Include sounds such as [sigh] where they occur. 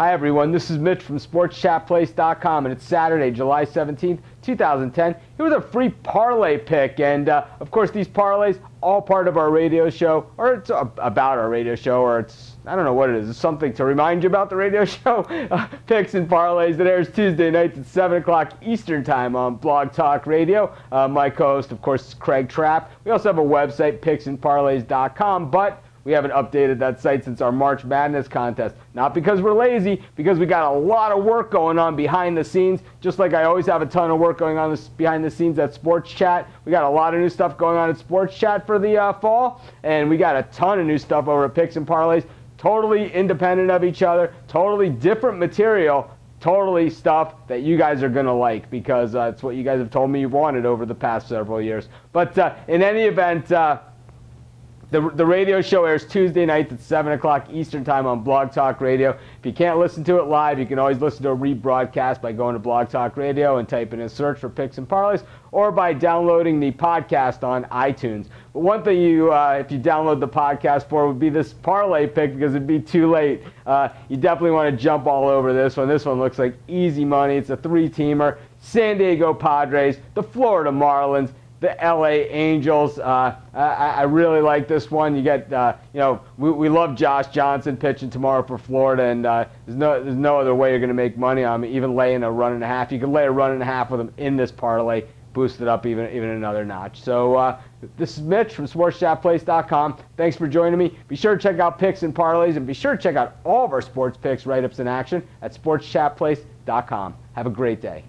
Hi, everyone. This is Mitch from SportsChatPlace.com, and it's Saturday, July 17th, 2010. Here with a free parlay pick, and uh, of course, these parlays all part of our radio show, or it's about our radio show, or it's I don't know what it is. It's something to remind you about the radio [laughs] show. Uh, picks and parlays that airs Tuesday nights at 7 o'clock Eastern Time on Blog Talk Radio. Uh, my co-host, of course, is Craig Trapp. We also have a website, picksandparlays.com, but we haven't updated that site since our March Madness contest. Not because we're lazy, because we got a lot of work going on behind the scenes. Just like I always have a ton of work going on behind the scenes at Sports Chat. We got a lot of new stuff going on at Sports Chat for the uh, fall, and we got a ton of new stuff over at Picks and Parlays. Totally independent of each other, totally different material, totally stuff that you guys are going to like because uh, it's what you guys have told me you wanted over the past several years. But uh, in any event, uh, the, the radio show airs Tuesday nights at 7 o'clock Eastern Time on Blog Talk Radio. If you can't listen to it live, you can always listen to a rebroadcast by going to Blog Talk Radio and typing in search for Picks and Parlays or by downloading the podcast on iTunes. But one thing you, uh, if you download the podcast for, would be this parlay pick because it'd be too late. Uh, you definitely want to jump all over this one. This one looks like easy money. It's a three-teamer. San Diego Padres, the Florida Marlins, the LA Angels. Uh, I, I, really like this one. You get, uh, you know, we, we love Josh Johnson pitching tomorrow for Florida, and uh, there's no there's no other way you're going to make money on him. Even laying a run and a half, you can lay a run and a half with him in this parlay, boost it up even even another notch. So uh, this is Mitch from SportsChatPlace.com. Thanks for joining me. Be sure to check out picks and parlays, and be sure to check out all of our sports picks, write-ups, and action at SportsChatPlace.com. Have a great day.